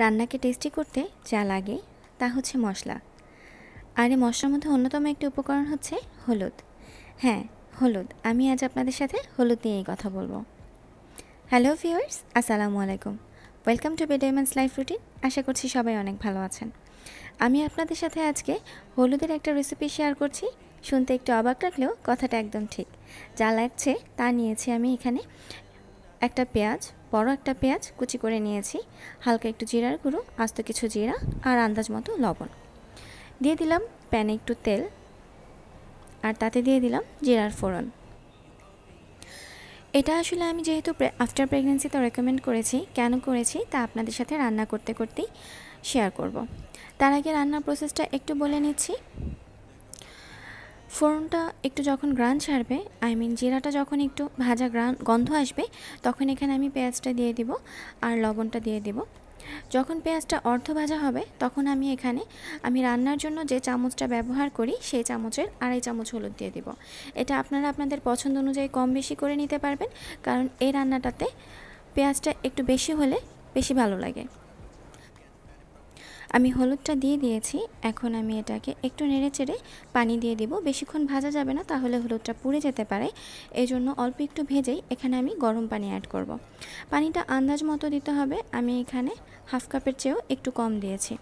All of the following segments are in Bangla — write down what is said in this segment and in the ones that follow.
রান্নাকে টেস্টি করতে যা লাগে তা হচ্ছে মশলা। আর এই মশলার মধ্যে অন্যতম একটি উপকরণ হচ্ছে হলুদ। হ্যাঁ হলুদ। আমি আজ আপনাদের সাথে হলুদ নিয়েই কথা বলব। হ্যালো ভিউয়ার্স আসসালামু আলাইকুম। ওয়েলকাম টু বেডেমেন্স লাইফ রুটিন আশা করছি সবাই অনেক ভালো আছেন। আমি আপনাদের সাথে আজকে হলুদের একটা রেসিপি শেয়ার করছি। শুনতে একটু অবাক লাগলেও কথাটা একদম ঠিক। যা লাগছে তা নিয়েছি আমি এখানে। একটা পেঁয়াজ, বড় একটা পেঁয়াজ কুচি করে নিয়েছি, হালকা একটু জিরার গুঁড়ো, আস্ত কিছু জিরা আর আন্দাজ মতো লবণ। দিয়ে দিলাম প্যানে একটু তেল আর তাতে দিয়ে দিলাম জিরার ফোড়ন। এটা আসলে আমি যেহেতু আফটার প্রেগনেন্সিতে রেকমেন্ড করেছি, কেন করেছি তা আপনাদের সাথে রান্না করতে করতেই শেয়ার করব। তার আগে রান্নার প্রসেসটা একটু বলে নিচ্ছি। ফোড়নটা একটু যখন গ্রান ছাড়বে আই মিন জিরাটা যখন একটু ভাজা গ্রান গন্ধ আসবে, তখন এখানে আমি পেঁয়াজটা দিয়ে দিব আর লবণটা দিয়ে দিব। যখন পেঁয়াজটা অর্ধ ভাজা হবে, তখন আমি এখানে, আমি রান্নার জন্য যে চামচটা ব্যবহার করি, সেই চামচের আড়াই চামচ হলুদ দিয়ে দিব। এটা আপনারা আপনাদের পছন্দ অনুযায়ী কম বেশি করে নিতে পারবেন, কারণ এই রান্নাটাতে পেঁয়াজটা একটু বেশি হলে বেশি ভালো লাগে। আমি হলুদটা দিয়ে দিয়েছি। এখন আমি এটাকে একটু নেড়ে চেড়ে পানি দিয়ে দিব। বেশিক্ষণ ভাজা যাবে না, তাহলে হলুদটা পুড়ে যেতে পারে। এই জন্য অল্প একটু ভেজেই এখানে আমি গরম পানি অ্যাড করব। পানিটা আন্দাজ মতো দিতে হবে। আমি এখানে হাফ কাপের চেয়েও একটু কম দিয়েছি।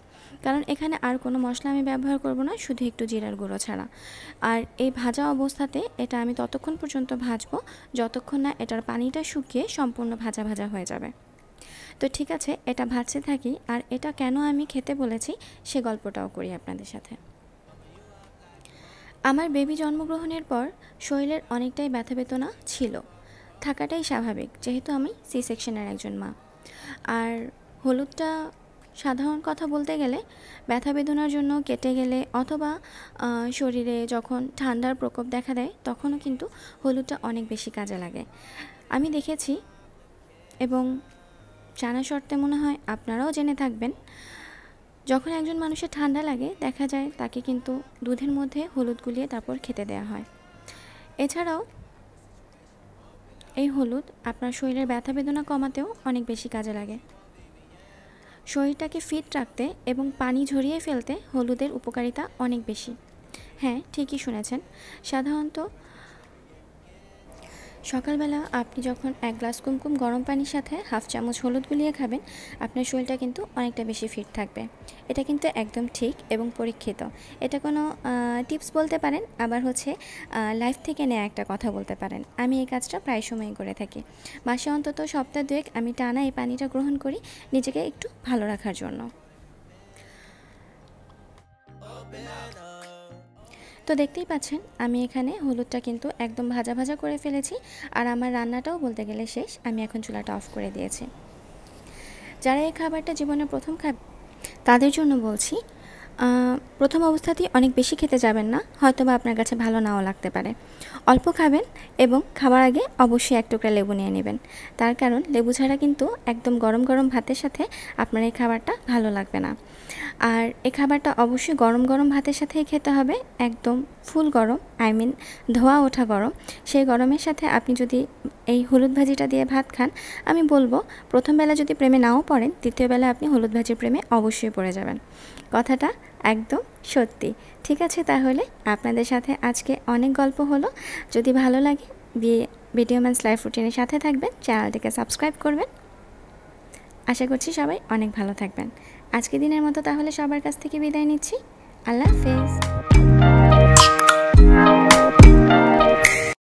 কারণ এখানে আর কোনো মশলা আমি ব্যবহার করব না, শুধু একটু জিরার গুঁড়ো ছাড়া। আর এই ভাজা অবস্থাতে এটা আমি ততক্ষণ পর্যন্ত ভাজবো, যতক্ষণ না এটার পানিটা শুকিয়ে সম্পূর্ণ ভাজা ভাজা হয়ে যাবে। তো ঠিক আছে, এটা ভাজতে থাকি, আর এটা কেন আমি খেতে বলেছি সে গল্পটাও করি আপনাদের সাথে। আমার বেবি জন্মগ্রহণের পর শরীরের অনেকটাই ব্যথা বেদনা ছিল। থাকাটাই স্বাভাবিক, যেহেতু আমি সি সেকশনের একজন মা। আর হলুদটা সাধারণ কথা বলতে গেলে ব্যথা বেদনার জন্য কেটে গেলে অথবা শরীরে যখন ঠান্ডার প্রকোপ দেখা দেয়, তখনও কিন্তু হলুদটা অনেক বেশি কাজে লাগে। আমি দেখেছি এবং জানা শর্তে মনে হয় আপনারাও জেনে থাকবেন। যখন একজন মানুষের ঠান্ডা লাগে, দেখা যায় তাকে কিন্তু দুধের মধ্যে হলুদ গুলিয়ে তারপর খেতে দেওয়া হয়। এছাড়াও, এই হলুদ আপনার শরীরের ব্যথা বেদনা কমাতেও অনেক বেশি কাজে লাগে। শরীরটাকে ফিট রাখতে এবং পানি ঝরিয়ে ফেলতে হলুদের উপকারিতা অনেক বেশি। হ্যাঁ ঠিকই শুনেছেন। সাধারণত সকালবেলা আপনি যখন এক গ্লাস কুমকুম গরম পানির সাথে হাফ চামচ হলুদ গুলিয়ে খাবেন, আপনার শরীরটা কিন্তু অনেকটা বেশি ফিট থাকবে। এটা কিন্তু একদম ঠিক এবং পরীক্ষিত। এটা কোনো টিপস বলতে পারেন, আবার হচ্ছে লাইফ থেকে নেওয়া একটা কথা বলতে পারেন। আমি এই কাজটা প্রায় সময়ই করে থাকি। মাসে অন্তত সপ্তাহ দুয়েক আমি টানা এই পানিটা গ্রহণ করি নিজেকে একটু ভালো রাখার জন্য। তো দেখতেই পাচ্ছেন, আমি এখানে হলুদটা কিন্তু একদম ভাজা ভাজা করে ফেলেছি আর আমার রান্নাটাও বলতে গেলে শেষ, আমি এখন চুলাটা অফ করে দিয়েছি। যারা এই খাবারটা জীবনে প্রথম খাবে, তাদের জন্য বলছি প্রথম অবস্থাতেই অনেক বেশি খেতে যাবেন না হয়তো বা আপনার কাছে ভালো নাও লাগতে পারে। অল্প খাবেন এবং খাবার আগে অবশ্যই এক টুকরা লেবু নিয়ে নেবেন। তার কারণ লেবু ছাড়া কিন্তু একদম গরম গরম ভাতের সাথে আপনার এই খাবারটা ভালো লাগবে না। আর এই খাবারটা অবশ্যই গরম গরম ভাতের সাথেই খেতে হবে, একদম ফুল গরম, আই মিন ধোয়া ওঠা গরম। সেই গরমের সাথে আপনি যদি এই হলুদ ভাজিটা দিয়ে ভাত খান, আমি বলব প্রথম বেলা যদি প্রেমে নাও পড়েন, দ্বিতীয় বেলা আপনি হলুদ ভাজির প্রেমে অবশ্যই পড়ে যাবেন। কথাটা একদম, সত্যি। ঠিক আছে তাহলে, আপনাদের সাথে আজকে অনেক গল্প হলো। যদি ভালো লাগে ভিডিও ম্যান্স লাইফ রুটিনের সাথে থাকবেন, চ্যানেলটিকে সাবস্ক্রাইব করবেন। আশা করছি সবাই অনেক ভালো থাকবেন। আজকে দিনের মতো তাহলে সবার কাছ থেকে বিদায় নিচ্ছি। আল্লাহ হাফেজ।